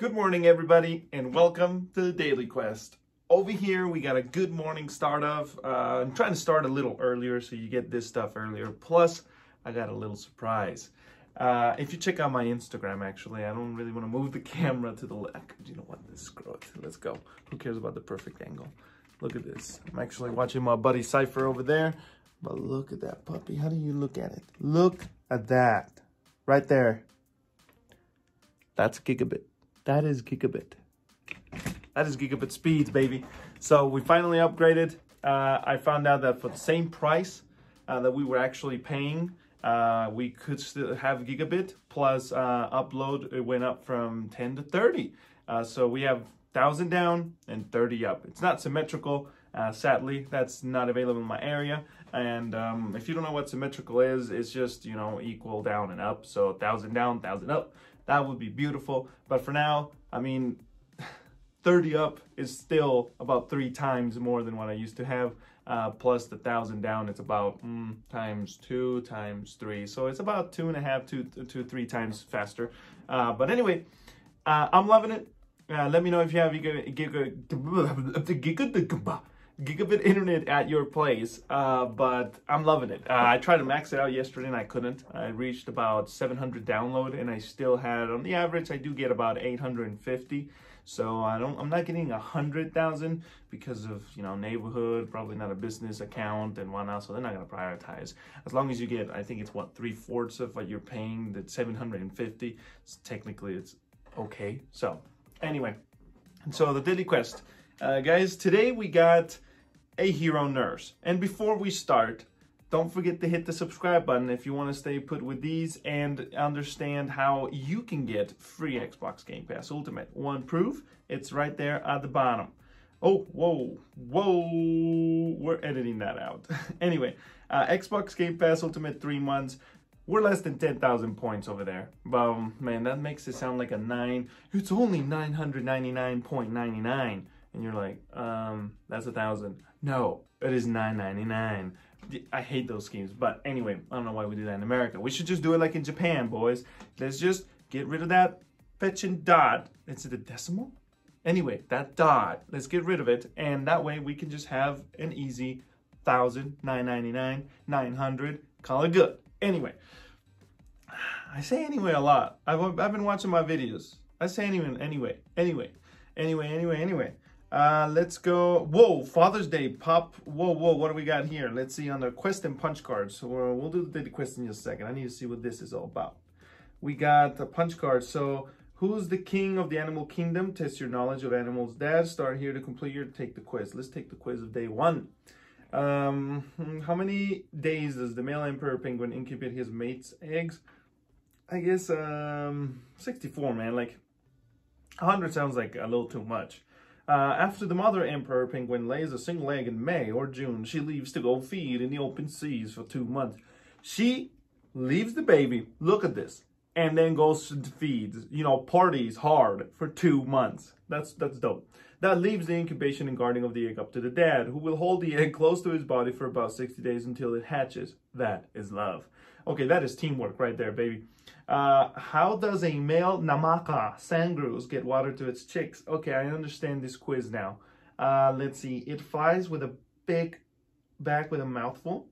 Good morning, everybody, and welcome to the Daily Quest. Over here, we got a good morning start of. Uh, I'm trying to start a little earlier so you get this stuff earlier. Plus, I got a little surprise. Uh, if you check out my Instagram, actually, I don't really want to move the camera to the left. You know what? Screw it. Let's go. Who cares about the perfect angle? Look at this. I'm actually watching my buddy Cypher over there. But look at that puppy. How do you look at it? Look at that. Right there. That's gigabit. That is gigabit. That is gigabit speeds, baby. So we finally upgraded. Uh, I found out that for the same price uh, that we were actually paying, uh, we could still have gigabit plus uh, upload. It went up from 10 to 30. Uh, so we have 1,000 down and 30 up. It's not symmetrical. Uh, sadly, that's not available in my area. And um, if you don't know what symmetrical is, it's just, you know, equal down and up. So 1,000 down, 1,000 up. That would be beautiful. But for now, I mean, 30 up is still about three times more than what I used to have. Uh, plus the thousand down, it's about mm, times two, times three. So it's about two and a half, two, two, three times faster. Uh, but anyway, uh, I'm loving it. Uh, let me know if you have gigabit internet at your place, uh, but I'm loving it. Uh, I tried to max it out yesterday and I couldn't. I reached about 700 download and I still had, on the average, I do get about 850. So I don't, I'm not getting a hundred thousand because of you know neighborhood, probably not a business account and whatnot. So they're not gonna prioritize. As long as you get, I think it's what three fourths of what you're paying. That 750. So technically, it's okay. So anyway, and so the daily quest, uh, guys. Today we got a hero nurse. And before we start, don't forget to hit the subscribe button if you want to stay put with these and understand how you can get free Xbox Game Pass Ultimate. One proof, it's right there at the bottom. Oh, whoa, whoa, we're editing that out. anyway, uh, Xbox Game Pass Ultimate three months. We're less than 10,000 points over there. But um, man, that makes it sound like a nine. It's only 999.99 and you're like, um, that's a thousand. No, it is nine ninety nine. I hate those schemes, but anyway, I don't know why we do that in America. We should just do it like in Japan, boys. Let's just get rid of that fetching dot. Is it a decimal? Anyway, that dot, let's get rid of it, and that way we can just have an easy thousand, nine ninety nine, nine hundred. Call it good. Anyway, I say anyway a lot. I've, I've been watching my videos. I say anyway, anyway, anyway, anyway, anyway, anyway. Uh, let's go. Whoa, Father's Day pop. Whoa, whoa, what do we got here? Let's see on the quest and punch cards. So we'll, we'll do the quest in just a second. I need to see what this is all about. We got the punch card. So who's the king of the animal kingdom? Test your knowledge of animals. Dad, start here to complete your take the quiz. Let's take the quiz of day one. Um, how many days does the male emperor penguin incubate his mate's eggs? I guess um, 64, man. Like 100 sounds like a little too much. Uh, after the mother emperor penguin lays a single egg in May or June, she leaves to go feed in the open seas for two months. She leaves the baby, look at this, and then goes and feeds, you know, parties hard for two months. That's, that's dope. That leaves the incubation and guarding of the egg up to the dad, who will hold the egg close to his body for about 60 days until it hatches. That is love. Okay, that is teamwork right there, baby. Uh, how does a male Namaqua sandgrouse get water to its chicks? Okay, I understand this quiz now. Uh, let's see. It flies with a big back with a mouthful.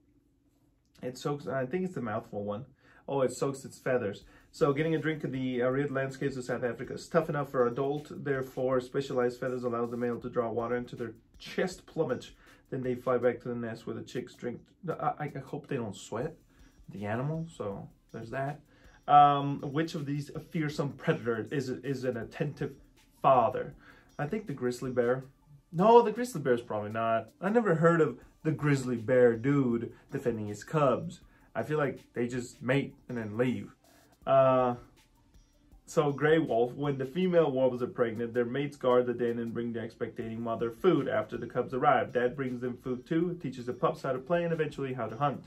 It soaks, I think it's the mouthful one. Oh, it soaks its feathers. So getting a drink in the arid landscapes of South Africa is tough enough for adult. Therefore, specialized feathers allow the male to draw water into their chest plumage. Then they fly back to the nest where the chicks drink. I, I hope they don't sweat the animal. So there's that. Um, which of these fearsome predators is, is an attentive father? I think the grizzly bear. No, the grizzly bear is probably not. I never heard of the grizzly bear dude defending his cubs. I feel like they just mate and then leave. Uh, so gray wolf, when the female wolves are pregnant, their mates guard the den and bring the expecting mother food after the cubs arrive. Dad brings them food too, teaches the pups how to play and eventually how to hunt.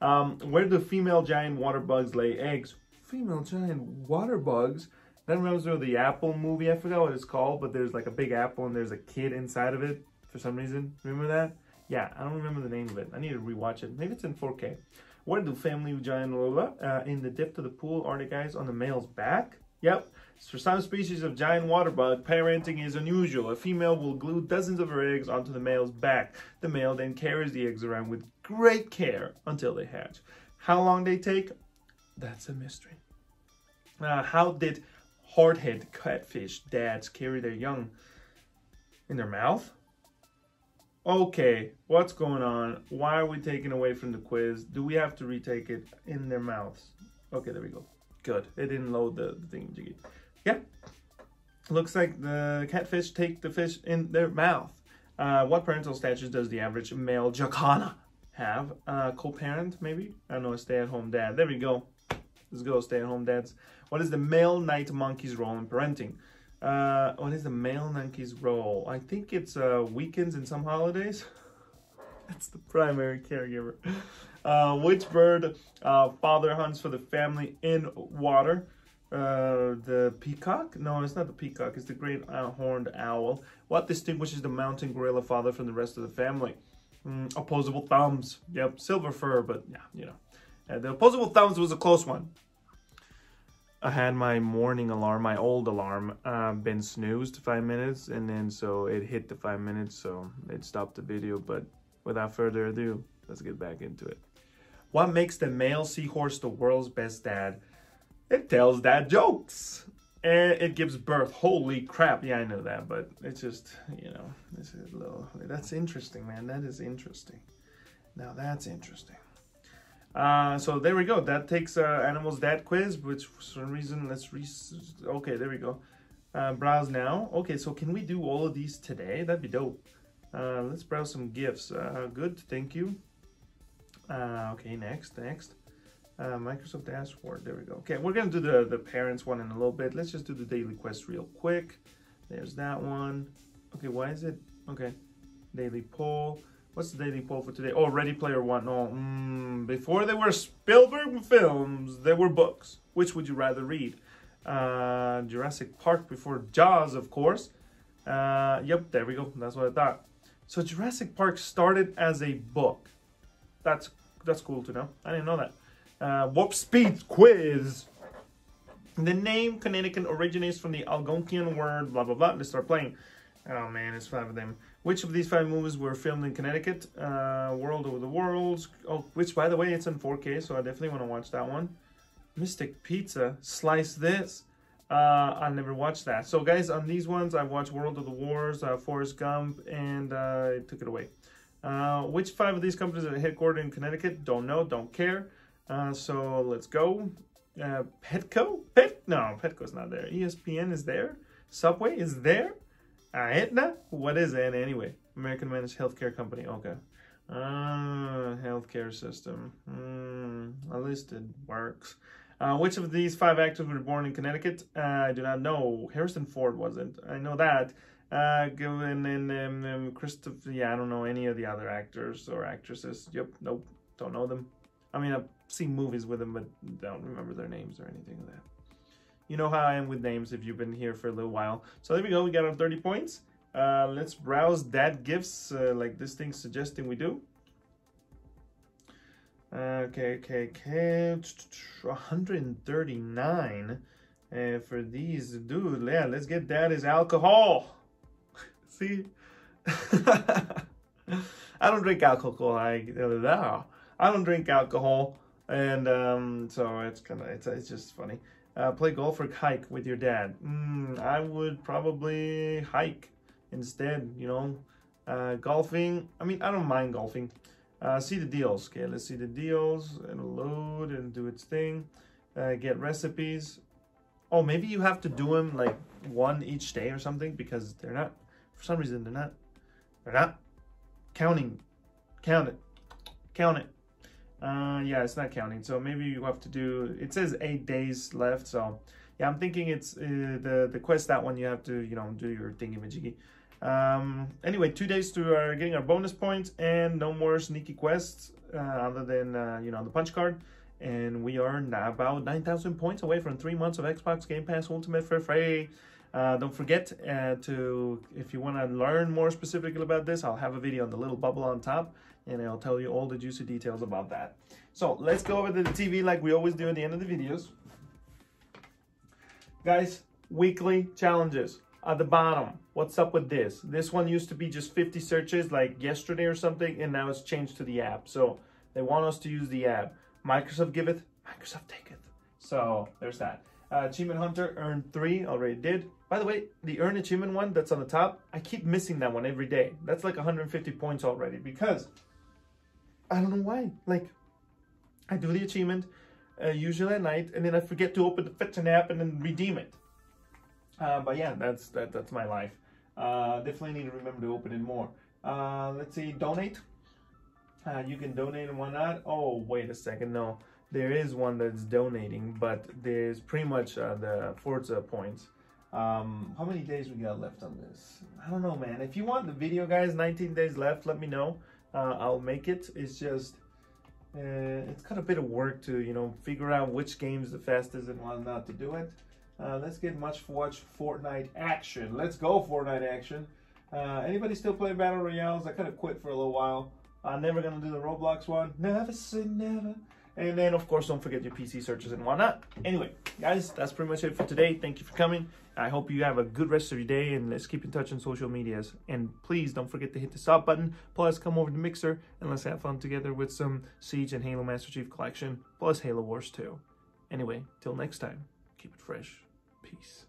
Um, where do female giant water bugs lay eggs? Female giant water bugs? That reminds me of the Apple movie. I forgot what it's called, but there's like a big apple and there's a kid inside of it for some reason. Remember that? Yeah, I don't remember the name of it. I need to rewatch it. Maybe it's in 4K. Where do family giant uh, in the depth of the pool are the guys on the male's back? Yep. For some species of giant water bug, parenting is unusual. A female will glue dozens of her eggs onto the male's back. The male then carries the eggs around with great care until they hatch. How long they take? That's a mystery. Uh, how did hardhead catfish dads carry their young? In their mouth? Okay, what's going on? Why are we taking away from the quiz? Do we have to retake it in their mouths? Okay, there we go. Good. It didn't load the, the thing. Yeah. Looks like the catfish take the fish in their mouth. Uh, what parental status does the average male jacana have? Uh, co-parent, maybe? I don't know, stay-at-home dad. There we go. Let's go, stay-at-home dads. What is the male night monkey's role in parenting? Uh, what is the male monkey's role? I think it's uh, weekends and some holidays. That's the primary caregiver. Uh, which bird uh, father hunts for the family in water? Uh, the peacock? No, it's not the peacock. It's the great uh, horned owl. What distinguishes the mountain gorilla father from the rest of the family? Mm, opposable thumbs. Yep, silver fur, but yeah, you know. Uh, the opposable thumbs was a close one. I had my morning alarm, my old alarm, uh, been snoozed five minutes, and then so it hit the five minutes, so it stopped the video. But without further ado, let's get back into it. What makes the male seahorse the world's best dad? It tells dad jokes. And it gives birth. Holy crap. Yeah, I know that, but it's just, you know, this is a little, that's interesting, man. That is interesting. Now that's interesting. Uh, so there we go. That takes uh, Animals Dad quiz, which for some reason, let's re... Okay, there we go. Uh, browse now. Okay, so can we do all of these today? That'd be dope. Uh, let's browse some gifts. Uh, good, thank you. Uh, okay, next, next. Uh, Microsoft dashboard, there we go. Okay, we're gonna do the, the parents one in a little bit. Let's just do the daily quest real quick. There's that one. Okay, why is it? Okay, daily poll. What's the daily poll for today? Oh, Ready Player One. No, mm, before they were Spielberg films, they were books. Which would you rather read? Uh, Jurassic Park before Jaws, of course. Uh, yep, there we go. That's what I thought. So Jurassic Park started as a book. That's that's cool to know. I didn't know that. Uh, Warp Speed Quiz. The name Connecticut originates from the Algonquian word blah blah blah. Let's start playing. Oh man, it's five of them. Which of these five movies were filmed in Connecticut? Uh, World Over the Worlds. Oh, which by the way, it's in 4K, so I definitely want to watch that one. Mystic Pizza. Slice this. Uh, I never watched that. So guys, on these ones, I've watched World of the Wars, uh, Forrest Gump, and uh, I took it away. Uh, which five of these companies are headquartered in Connecticut? Don't know, don't care. Uh, so let's go. Uh, Petco? Pet? No, Petco's not there. ESPN is there. Subway is there. Aetna? What is it anyway? American Managed Healthcare Company. Okay. Uh, healthcare system. Mm, least it works. Uh, which of these five actors were born in Connecticut? Uh, I do not know. Harrison Ford wasn't. I know that. Uh, given in um, um, Christopher, yeah, I don't know any of the other actors or actresses. Yep, nope, don't know them. I mean, I've seen movies with them, but don't remember their names or anything like that. You know how I am with names if you've been here for a little while. So there we go, we got our 30 points. Uh, let's browse dad gifts uh, like this thing's suggesting we do. Okay, okay, okay. 139 uh, for these. Dude, yeah, let's get that is alcohol. See? I don't drink alcohol. I, I don't drink alcohol. And um, so it's kind of, it's, it's just funny. Uh, play golf or hike with your dad? Mm, I would probably hike instead, you know. Uh, golfing, I mean, I don't mind golfing. Uh, see the deals. Okay, let's see the deals. It'll load and do its thing. Uh, get recipes. Oh, maybe you have to do them like one each day or something because they're not, for some reason, they're not, they're not counting. Count it. Count it. Uh, yeah, it's not counting. So maybe you have to do, it says eight days left. So yeah, I'm thinking it's uh, the, the quest, that one you have to, you know, do your thingy-majiggy. Um, anyway, two days to our, getting our bonus points and no more sneaky quests uh, other than, uh, you know, the punch card. And we are now about 9,000 points away from three months of Xbox Game Pass Ultimate for free. Uh, don't forget uh, to, if you want to learn more specifically about this, I'll have a video on the little bubble on top and I'll tell you all the juicy details about that. So let's go over to the TV like we always do at the end of the videos. Guys, weekly challenges at the bottom. What's up with this? This one used to be just 50 searches like yesterday or something, and now it's changed to the app. So they want us to use the app. Microsoft giveth, Microsoft taketh. So there's that. Uh, Achievement Hunter earned three, already did. By the way, the earn achievement one that's on the top, I keep missing that one every day. That's like 150 points already because I don't know why. Like, I do the achievement uh, usually at night, and then I forget to open the Fetch'n app and then redeem it. Uh, but yeah, that's that, that's my life. Uh, definitely need to remember to open it more. Uh, let's see, donate. Uh, you can donate and whatnot. Oh, wait a second, no. There is one that's donating, but there's pretty much uh, the Forza points. Um, how many days we got left on this? I don't know, man. If you want the video, guys, 19 days left, let me know. Uh, I'll make it. It's just, uh, it's got a bit of work to, you know, figure out which game's the fastest and whatnot to do it. Uh, let's get much watch Fortnite action. Let's go Fortnite action. Uh, anybody still play Battle Royales? I kind of quit for a little while. I'm never gonna do the Roblox one. Never say never. And then, of course, don't forget your PC searches and whatnot. Anyway, guys, that's pretty much it for today. Thank you for coming. I hope you have a good rest of your day, and let's keep in touch on social medias. And please don't forget to hit the sub button. Plus, come over to Mixer and let's have fun together with some Siege and Halo Master Chief Collection, plus Halo Wars 2. Anyway, till next time, keep it fresh. Peace.